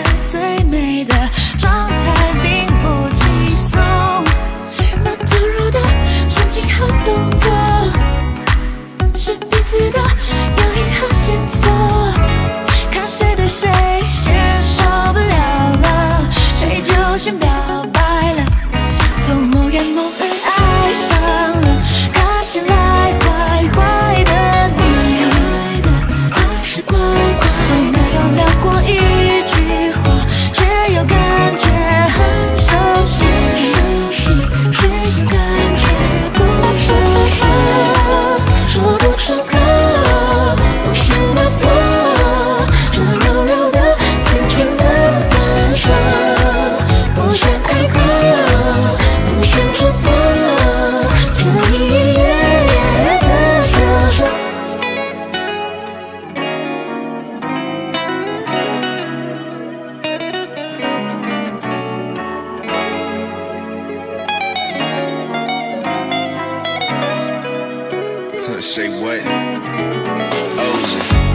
attracted to say what? Oh,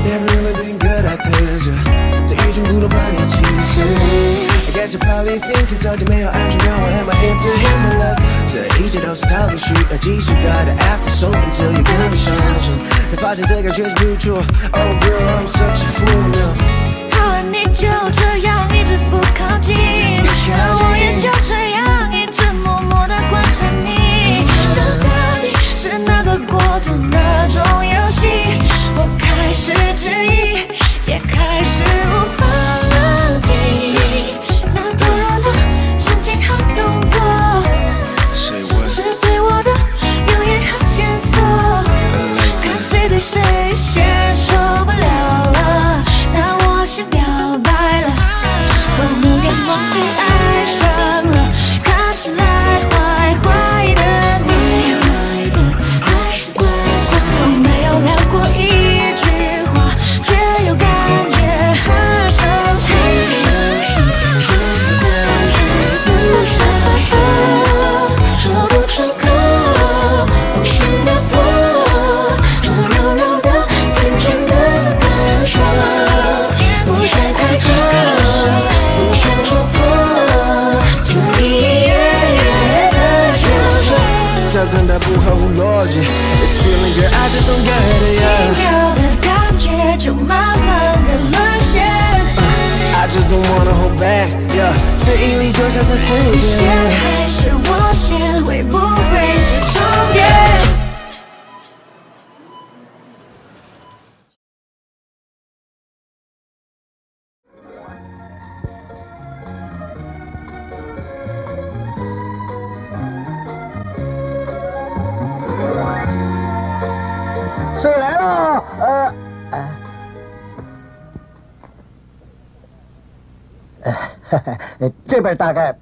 Never really been good at this, yeah. 자, 요즘 물어봐니 진심. I guess you're probably thinking 저기 매여 안 중요해. Am I into him or love? 자, 이제로서 타고 싶어. 지수가 다 앞에 속 until you're gonna show. 자, 빠진 제가 just mutual. Oh, girl, I'm such a fool now. 谁对谁先 I just don't get it, 奇 yeah. 妙的感觉就慢慢的沦陷， I just don't wanna hold back, yeah. 这一粒就像是自你 水来了，呃，哎，哎，这边大概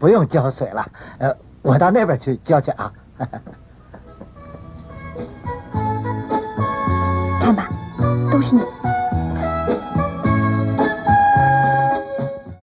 不用浇水了，呃，我到那边去浇去啊。